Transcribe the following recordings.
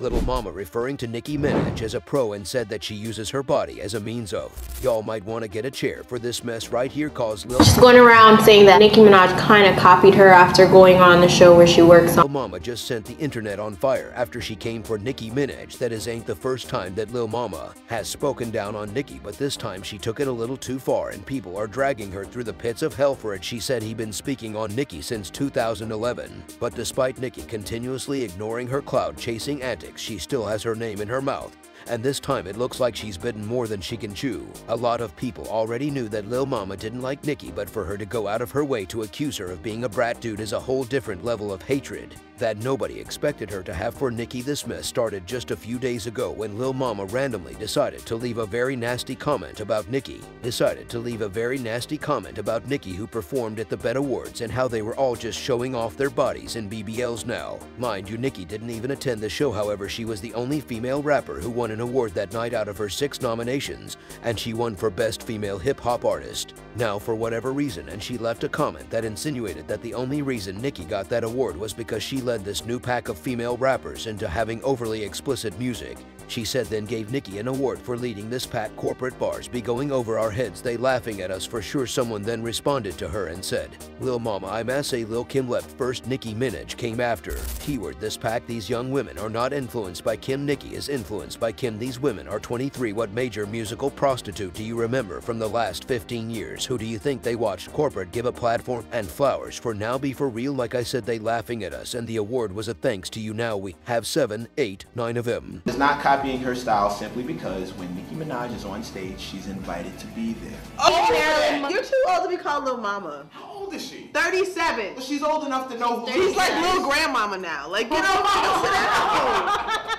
Little Mama referring to Nicki Minaj as a pro and said that she uses her body as a means of. Y'all might want to get a chair for this mess right here cause Lil She's going around saying that Nicki Minaj kind of copied her after going on the show where she works Lil on. Mama just sent the internet on fire after she came for Nicki Minaj. That is ain't the first time that Lil Mama has spoken down on Nicki, but this time she took it a little too far and people are dragging her through the pits of hell for it. She said he been speaking on Nicki since 2011. But despite Nicki continuously ignoring her cloud chasing antics, she still has her name in her mouth. And this time it looks like she's bitten more than she can chew. A lot of people already knew that Lil Mama didn't like Nicki, but for her to go out of her way to accuse her of being a brat dude is a whole different level of hatred that nobody expected her to have for Nicki This mess started just a few days ago when Lil Mama randomly decided to leave a very nasty comment about Nicki. Decided to leave a very nasty comment about Nicki who performed at the BET Awards and how they were all just showing off their bodies in BBLs now. Mind you, Nicki didn't even attend the show, however, she was the only female rapper who won an award that night out of her six nominations, and she won for Best Female Hip Hop Artist. Now, for whatever reason, and she left a comment that insinuated that the only reason Nicki got that award was because she led this new pack of female rappers into having overly explicit music. She said then gave Nicki an award for leading this pack corporate bars be going over our heads they laughing at us for sure someone then responded to her and said, Lil Mama I'm say Lil Kim left first Nicki Minaj came after. Keyword this pack these young women are not influenced by Kim Nicki is influenced by Kim these women are 23 what major musical prostitute do you remember from the last 15 years who do you think they watched corporate give a platform and flowers for now be for real like I said they laughing at us and the award was a thanks to you now we have seven, eight, nine of them. is not copying her style simply because when Nicki Minaj is on stage, she's invited to be there. Oh, you're too old to be called little mama. How old is she? 37. Well, she's old enough to know who She's like is. little grandmama now. Like, get over sit down.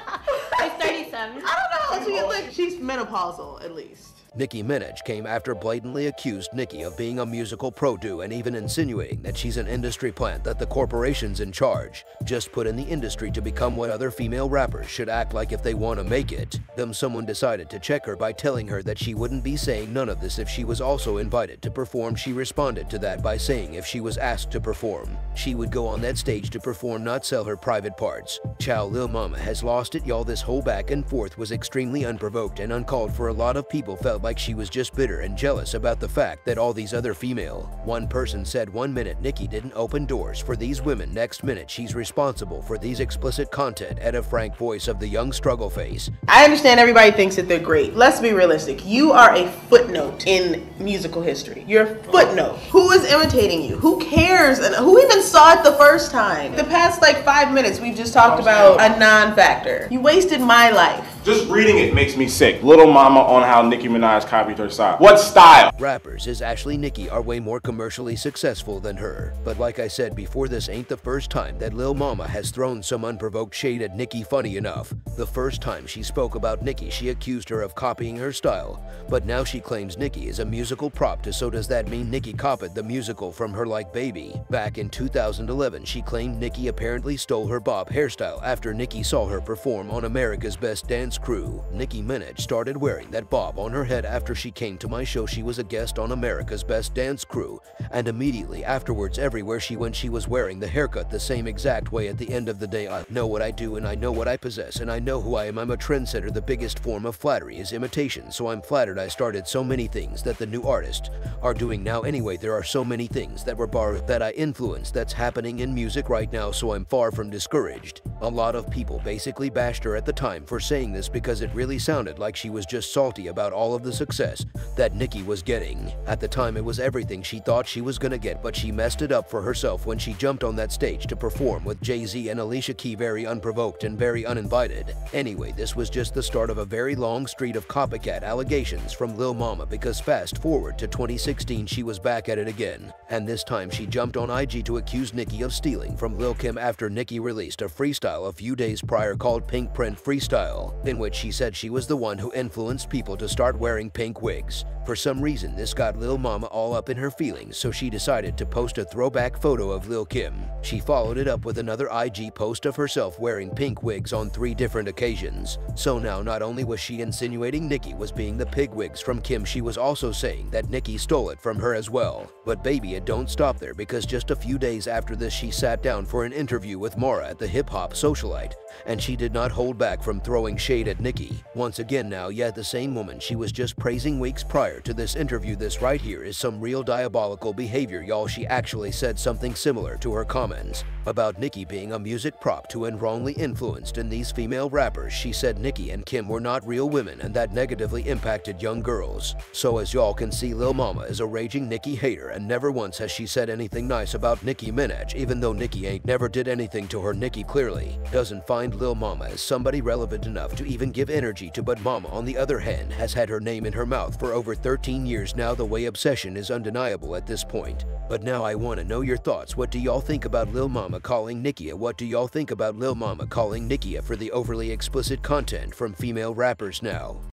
She's 37. I don't know. She, like, she's menopausal, at least. Nicki Minaj came after blatantly accused Nicki of being a musical pro-do and even insinuating that she's an industry plant that the corporation's in charge, just put in the industry to become what other female rappers should act like if they want to make it. Then someone decided to check her by telling her that she wouldn't be saying none of this if she was also invited to perform. She responded to that by saying if she was asked to perform, she would go on that stage to perform not sell her private parts. Chow Lil Mama has lost it y'all this whole back and forth was extremely unprovoked and uncalled for a lot of people felt like she was just bitter and jealous about the fact that all these other female. One person said one minute Nicki didn't open doors for these women, next minute she's responsible for these explicit content at a frank voice of the young struggle face. I understand everybody thinks that they're great. Let's be realistic. You are a footnote in musical history. You're a footnote. Who is imitating you? Who cares? And who even saw it the first time? The past like five minutes, we've just talked about a non-factor. You wasted my life. Just reading it makes me sick. Little Mama on how Nicki Minaj copied her style. What style? Rappers as Ashley Nicki are way more commercially successful than her. But like I said before, this ain't the first time that Lil Mama has thrown some unprovoked shade at Nicki funny enough. The first time she spoke about Nicki, she accused her of copying her style. But now she claims Nicki is a musical prop to so does that mean Nicki copied the musical from her like baby? Back in 2011, she claimed Nicki apparently stole her bob hairstyle after Nicki saw her perform on America's Best Dance Crew. Nicki Minaj started wearing that bob on her head after she came to my show. She was a guest on America's Best Dance Crew, and immediately afterwards, everywhere she went, she was wearing the haircut the same exact way. At the end of the day, I know what I do and I know what I possess, and I know who I am. I'm a trendsetter. The biggest form of flattery is imitation, so I'm flattered I started so many things that the new artists are doing now. Anyway, there are so many things that were borrowed that I influenced that's happening in music right now, so I'm far from discouraged. A lot of people basically bashed her at the time for saying this because it really sounded like she was just salty about all of the success that Nicki was getting. At the time, it was everything she thought she was gonna get, but she messed it up for herself when she jumped on that stage to perform with Jay-Z and Alicia Keys very unprovoked and very uninvited. Anyway, this was just the start of a very long street of copycat allegations from Lil Mama because fast forward to 2016, she was back at it again. And this time, she jumped on IG to accuse Nicki of stealing from Lil Kim after Nicki released a freestyle a few days prior called Pinkprint Freestyle, in which she said she was the one who influenced people to start wearing pink wigs. For some reason, this got Lil Mama all up in her feelings, so she decided to post a throwback photo of Lil Kim. She followed it up with another IG post of herself wearing pink wigs on three different occasions. So now not only was she insinuating Nicki was being the pig wigs from Kim, she was also saying that Nicki stole it from her as well. But baby, it don't stop there because just a few days after this, she sat down for an interview with Mara at the hip hop socialite, and she did not hold back from throwing shade at Nicki. Once again now, yet the same woman she was just praising weeks prior to this interview. This right here is some real diabolical behavior, y'all. She actually said something similar to her comments about Nicki being a music prop to and wrongly influenced in these female rappers. She said Nicki and Kim were not real women and that negatively impacted young girls. So as y'all can see, Lil Mama is a raging Nicki hater and never once has she said anything nice about Nicki Minaj, even though Nicki ain't never did anything to her. Nicki clearly doesn't find Lil Mama as somebody relevant enough to even give energy to, but Mama, on the other hand, has had her name in her mouth for over 13 years now. The way obsession is undeniable at this point. But now I want to know your thoughts. What do y'all think about Lil Mama calling Nickia? What do y'all think about Lil Mama calling Nickia for the overly explicit content from female rappers now?